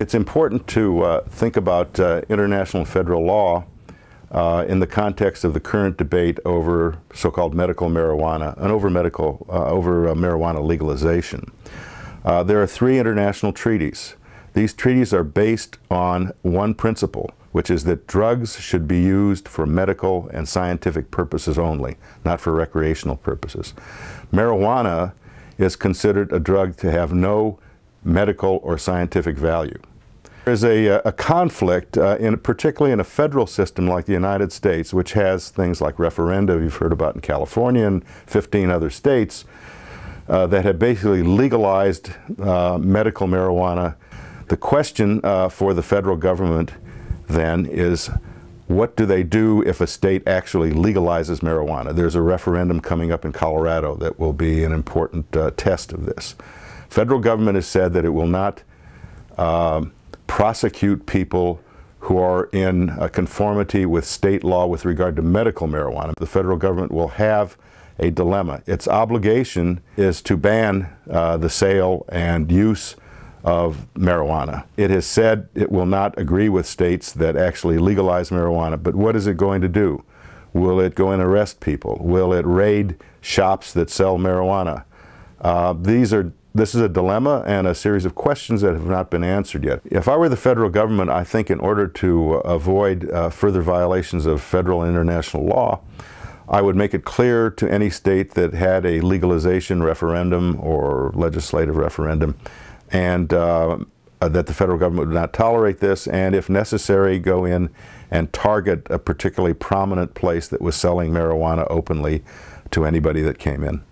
It's important to uh, think about uh, international and federal law uh, in the context of the current debate over so-called medical marijuana and over medical uh, over uh, marijuana legalization. Uh, there are three international treaties. These treaties are based on one principle, which is that drugs should be used for medical and scientific purposes only, not for recreational purposes. Marijuana is considered a drug to have no medical or scientific value. There's a, a conflict, uh, in, particularly in a federal system like the United States, which has things like referenda you've heard about in California and 15 other states, uh, that have basically legalized uh, medical marijuana. The question uh, for the federal government then is what do they do if a state actually legalizes marijuana? There's a referendum coming up in Colorado that will be an important uh, test of this. Federal government has said that it will not um, prosecute people who are in conformity with state law with regard to medical marijuana. The federal government will have a dilemma. Its obligation is to ban uh, the sale and use of marijuana. It has said it will not agree with states that actually legalize marijuana, but what is it going to do? Will it go and arrest people? Will it raid shops that sell marijuana? Uh, these are this is a dilemma and a series of questions that have not been answered yet. If I were the federal government, I think in order to avoid uh, further violations of federal and international law, I would make it clear to any state that had a legalization referendum or legislative referendum and uh, that the federal government would not tolerate this and if necessary go in and target a particularly prominent place that was selling marijuana openly to anybody that came in.